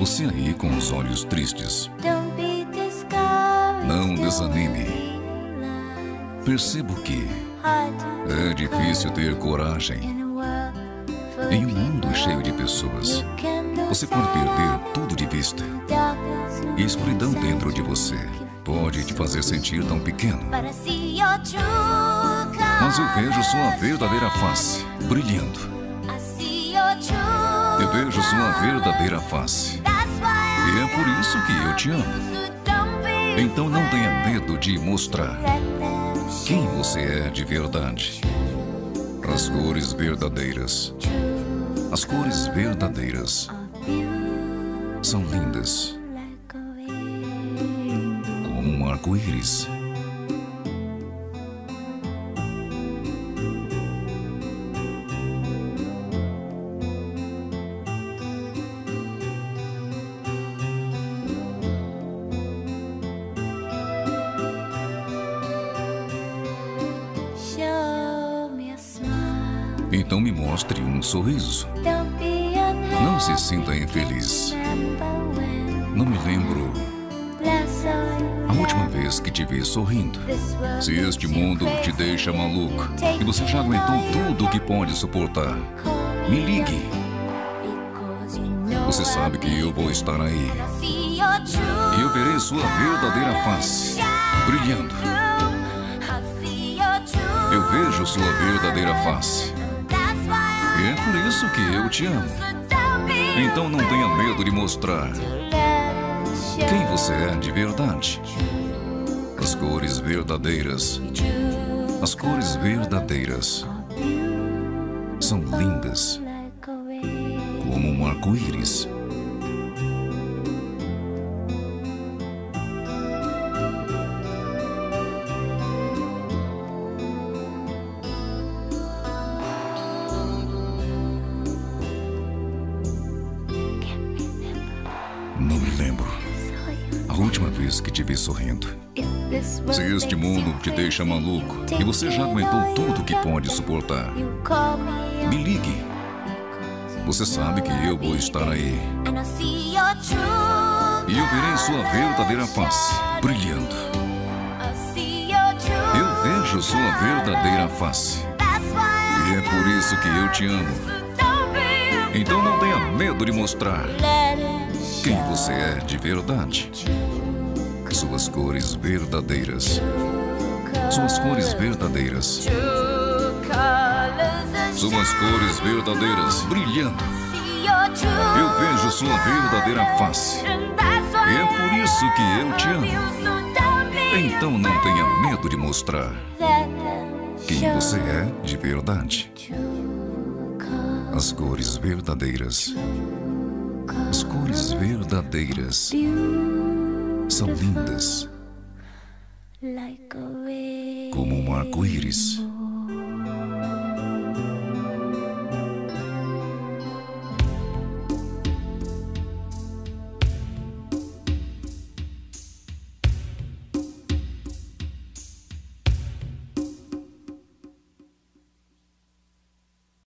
Você aí com os olhos tristes. Não desanime. Percebo que é difícil ter coragem. Em um mundo cheio de pessoas, você pode perder tudo de vista. E a escuridão dentro de você pode te fazer sentir tão pequeno. Mas eu vejo sua verdadeira face brilhando. Eu vejo sua verdadeira face. E é por isso que eu te amo. Então não tenha medo de mostrar quem você é de verdade. As cores verdadeiras. As cores verdadeiras são lindas como um arco-íris. Então me mostre um sorriso. Não se sinta infeliz. Não me lembro a última vez que te vi sorrindo. Se este mundo te deixa maluco e você já aguentou tudo o que pode suportar, me ligue. Você sabe que eu vou estar aí. E eu verei sua verdadeira face brilhando. Eu vejo sua verdadeira face. E é por isso que eu te amo. Então não tenha medo de mostrar quem você é de verdade. As cores verdadeiras. As cores verdadeiras são lindas como um arco-íris. Última vez que te vi sorrindo. Se este mundo te deixa maluco e você já aguentou tudo que pode suportar, me ligue. Você sabe que eu vou estar aí. E eu verei sua verdadeira face brilhando. Eu vejo sua verdadeira face. E é por isso que eu te amo. Então não tenha medo de mostrar quem você é de verdade. Suas cores verdadeiras. Suas cores verdadeiras. Suas cores verdadeiras brilhando. Eu vejo sua verdadeira face. E é por isso que eu te amo. Então não tenha medo de mostrar quem você é de verdade. As cores verdadeiras. As cores verdadeiras são lindas como um arco-íris.